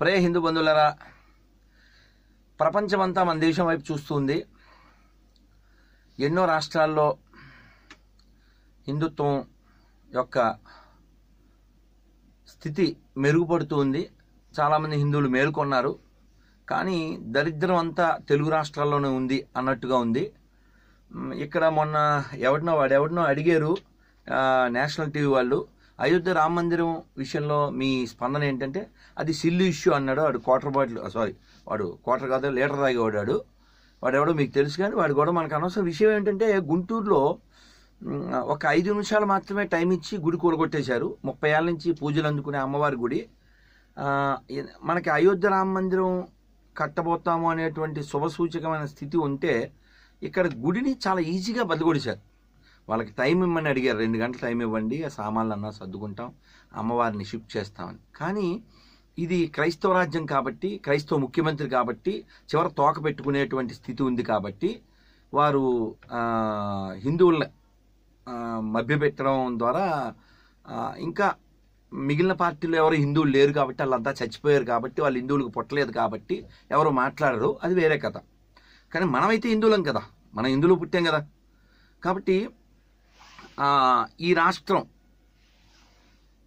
ప్రే హిందూ బంధువులరా ప్రపంచమంతా మన దేశం వైపు చూస్తుంది. ఎన్నో రాష్ట్రాల్లో హిందుత్వం యొక్క స్థితి మెరుగుపడుతుంది. చాలామంది హిందువులు మేల్కొన్నారు. కానీ దరిద్రం అంతా తెలుగు రాష్ట్రాల్లోనే ఉంది అన్నట్టుగా ఉంది. ఇక్కడ మొన్న ఎవడినో వాడు ఎవడినో అడిగారు నేషనల్ టీవీ వాళ్ళు. అయోధ్య రామ మందిరం విషయంలో మీ స్పందన ఏంటంటే అది సిల్లు ఇష్యూ అన్నాడు వాడు క్వార్టర్ బాటిల్ సారీ వాడు క్వార్టర్ కాదు లీటర్ తాగేవాడాడు వాడు ఎవడో మీకు తెలుసు కానీ వాడు కూడా మనకు అనవసరం విషయం ఏంటంటే గుంటూరులో ఒక ఐదు నిమిషాలు మాత్రమే టైం ఇచ్చి గుడి కూలగొట్టేశారు. ముప్పై ఏళ్ళ నుంచి పూజలు అందుకునే అమ్మవారి గుడి. మనకి అయోధ్య రామ మందిరం కట్టబోతాము అనేటువంటి శుభసూచకమైన స్థితి ఉంటే ఇక్కడ గుడిని చాలా ఈజీగా బదిగొడిశారు వాళ్ళకి టైం ఇమ్మని అడిగారు. రెండు గంటలు టైం ఇవ్వండి ఆ సామాన్లు అన్నా సర్దుకుంటాం అమ్మవారిని షిఫ్ట్ చేస్తామని. కానీ ఇది క్రైస్తవ రాజ్యం కాబట్టి క్రైస్తవ ముఖ్యమంత్రి కాబట్టి చివర తోక పెట్టుకునేటువంటి స్థితి ఉంది కాబట్టి వారు హిందువుల మభ్యపెట్టడం ద్వారా ఇంకా మిగిలిన పార్టీలో ఎవరు హిందువులు లేరు కాబట్టి వాళ్ళంతా చచ్చిపోయారు కాబట్టి వాళ్ళు హిందువులకు పుట్టలేదు కాబట్టి ఎవరు మాట్లాడరు. అది వేరే కథ. కానీ మనమైతే హిందువులం కదా. మనం హిందువులు పుట్టాం కదా. కాబట్టి ఈ రాష్ట్రం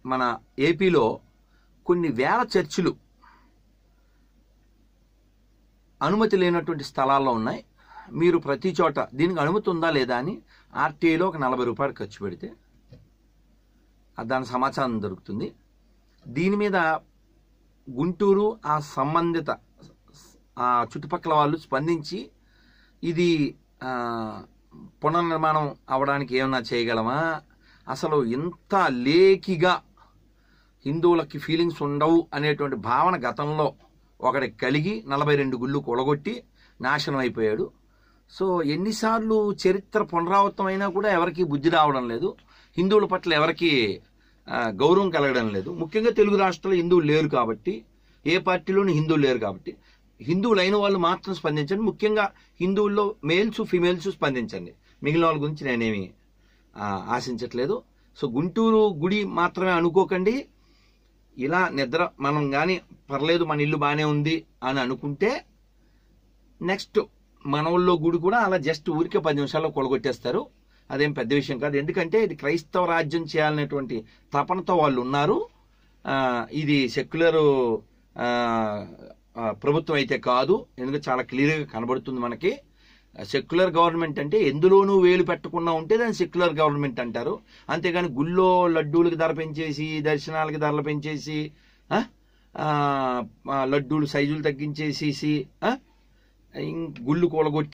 మన ఏపీలో కొన్ని వేల చర్చిలు అనుమతి లేనటువంటి స్థలాల్లో ఉన్నాయి. మీరు ప్రతి చోట దీనికి అనుమతి ఉందా లేదా అని ఆర్టీఐలో ఒక నలభై రూపాయలు ఖర్చు పెడితే దాని సమాచారం దొరుకుతుంది. దీని మీద గుంటూరు ఆ సంబంధిత ఆ చుట్టుపక్కల వాళ్ళు స్పందించి ఇది పునర్నిర్మాణం అవడానికి ఏమన్నా చేయగలమా? అసలు ఇంత లేకిగా హిందువులకి ఫీలింగ్స్ ఉండవు అనేటువంటి భావన గతంలో ఒకటి కలిగి నలభై రెండు గుళ్ళు కొలగొట్టి నాశనం అయిపోయాడు. సో ఎన్నిసార్లు చరిత్ర పునరావృతం అయినా కూడా ఎవరికి బుద్ధి రావడం లేదు. హిందువుల పట్ల ఎవరికి గౌరవం కలగడం లేదు. ముఖ్యంగా తెలుగు రాష్ట్రాల్లో హిందువులు లేరు కాబట్టి ఏ పార్టీలోని హిందువులు లేరు కాబట్టి. హిందువులైన వాళ్ళు మాత్రం స్పందించండి. ముఖ్యంగా హిందువుల్లో మేల్స్ ఫిమేల్స్ స్పందించండి. మిగిలిన వాళ్ళ గురించి నేనేమి ఆశించట్లేదు. సో గుంటూరు గుడి మాత్రమే అనుకోకండి. ఇలా నిద్ర మనం కానీ పర్లేదు మన ఇల్లు బాగానే ఉంది అని అనుకుంటే నెక్స్ట్ మన ఊళ్ళో గుడి కూడా అలా జస్ట్ ఊరికే పది నిమిషాల్లో కొలగొట్టేస్తారు. అదేం పెద్ద విషయం కాదు. ఎందుకంటే ఇది క్రైస్తవ రాజ్యం చేయాలనేటువంటి తపనతో వాళ్ళు ఉన్నారు. ఇది సెక్యులర్ ప్రభుత్వం అయితే కాదు ఎందుకంటే చాలా క్లియర్గా కనబడుతుంది మనకి. సెక్యులర్ గవర్నమెంట్ అంటే ఎందులోనూ వేలు పెట్టకుండా ఉంటే దాన్ని సెక్యులర్ గవర్నమెంట్ అంటారు. అంతేగాని గుళ్ళో లడ్డూలకి ధర పెంచేసి దర్శనాలకి ధరలు పెంచేసి లడ్డూలు సైజులు తగ్గించేసేసి గుళ్ళు కూలగొట్టి